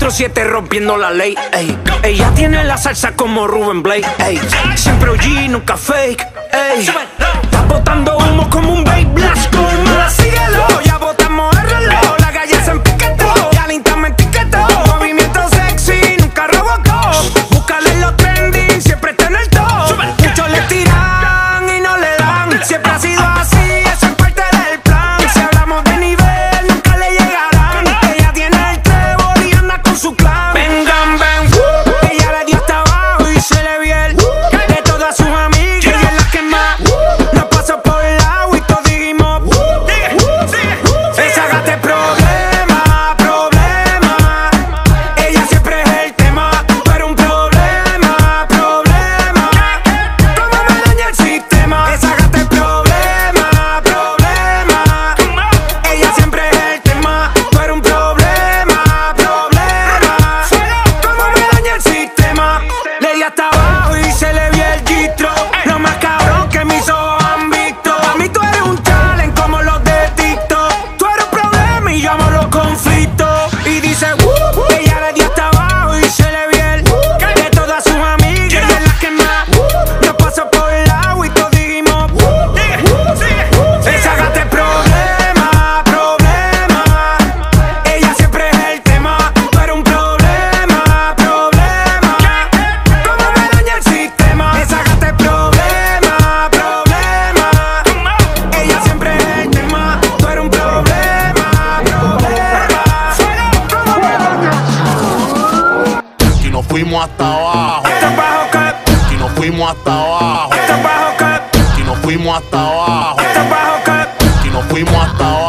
24-7 rompiendo la ley. Ey. Ella tiene la salsa como Ruben Blake. Ey. Siempre OG, nunca fake. Ey. Está botando humo como un baby. fuimos hasta abajo. Y nos fuimos hasta abajo. Y nos fuimos hasta abajo. Y nos fuimos hasta abajo.